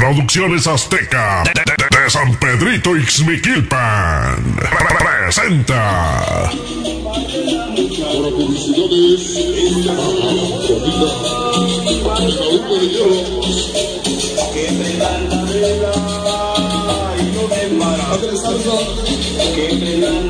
Producciones Azteca de, San Pedrito Ixmiquilpan. Presenta. Que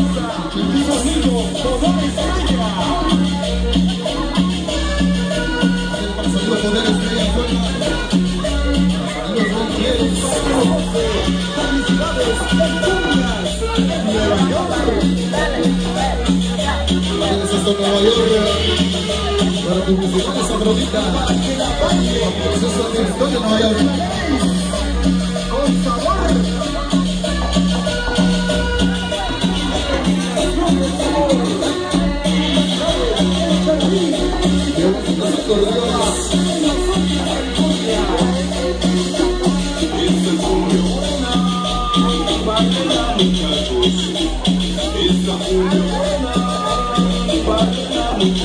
La goza, mi sonido, todo estrella. para salir a poder estrella. Los ronqueros. Ángeles hasta Nueva York. Para publicitar esa brodita. Proceso de Nueva York.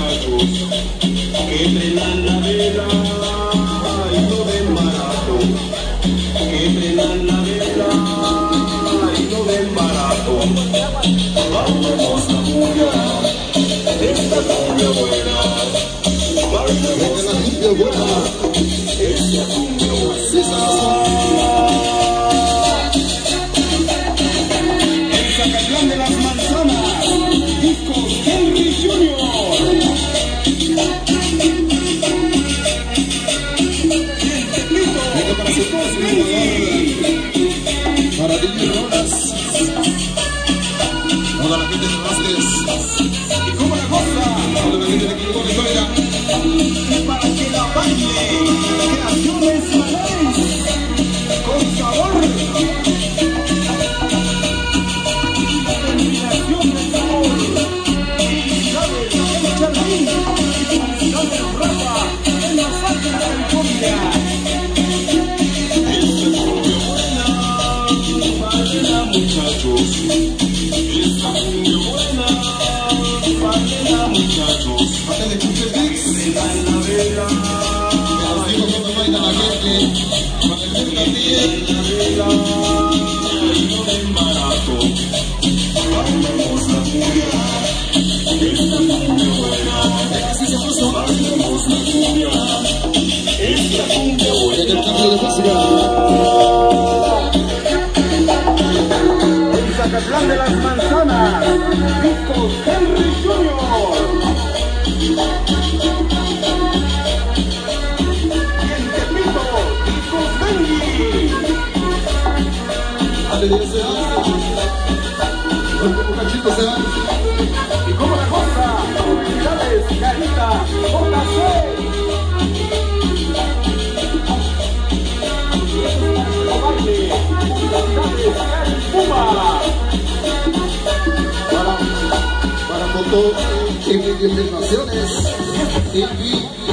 Que prendan la vela y no den barato, que prendan la vela y no den barato. Bailemos la cumbia, esta cumbia buena, la cumbia buena. esta cumbia buena. Muchachos. Esta cumbia buena, baila muchachos. De Chuche Dix. Prendan la vela, los digo cómo baila la gente. Gente también. la vela, y no den barato. Bailemos la cumbia, esta cumbia buena. Bailemos la cumbia, esta cumbia buena. Zacatlán de las Manzanas, Discos Henry Jr. Y en Tepito, Discos Benji. Foto y y